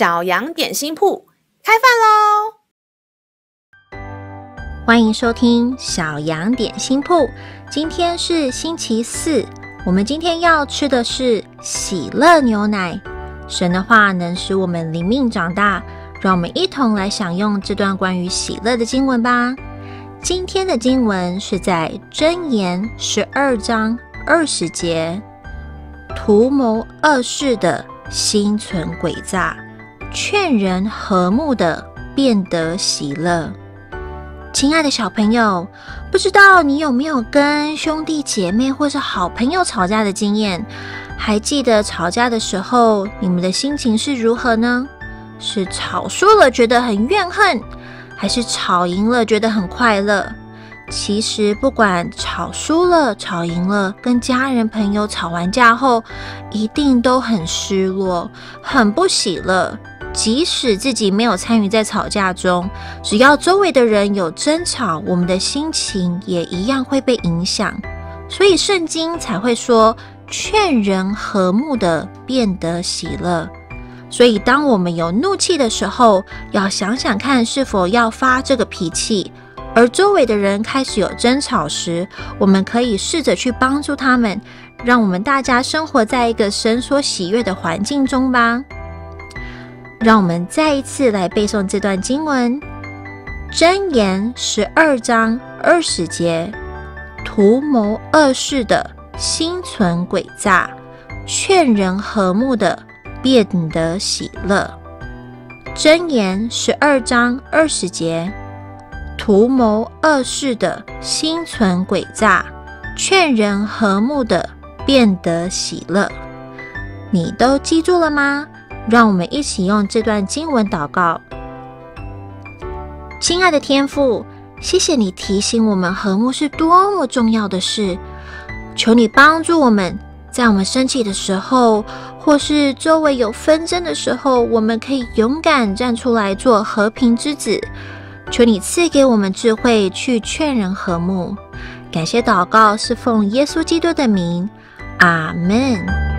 小羊点心铺开饭喽！欢迎收听小羊点心铺。今天是星期四，我们今天要吃的是喜乐牛奶。神的话能使我们灵命长大，让我们一同来享用这段关于喜乐的经文吧。今天的经文是在箴言十二章二十节：图谋恶事的心存诡诈。劝人和睦的，变得喜乐。亲爱的小朋友，不知道你有没有跟兄弟姐妹或是好朋友吵架的经验？还记得吵架的时候，你们的心情是如何呢？是吵输了觉得很怨恨，还是吵赢了觉得很快乐？其实不管吵输了、吵赢了，跟家人朋友吵完架后，一定都很失落、很不喜乐。即使自己没有参与在吵架中，只要周围的人有争吵，我们的心情也一样会被影响。所以圣经才会说，劝人和睦的变得喜乐。所以当我们有怒气的时候，要想想看是否要发这个脾气。而周围的人开始有争吵时，我们可以试着去帮助他们，让我们大家生活在一个神所喜悦的环境中吧。让我们再一次来背诵这段经文，《箴言》十二章二十节：图谋恶事的心存诡诈，劝人和睦的变得喜乐。《箴言》十二章二十节：图谋恶事的心存诡诈，劝人和睦的变得喜乐。你都记住了吗？让我们一起用这段经文祷告。亲爱的天父，谢谢你提醒我们和睦是多么重要的事。求你帮助我们，在我们生气的时候，或是周围有纷争的时候，我们可以勇敢站出来做和平之子。求你赐给我们智慧，去劝人和睦。感谢祷告是奉耶稣基督的名，阿门。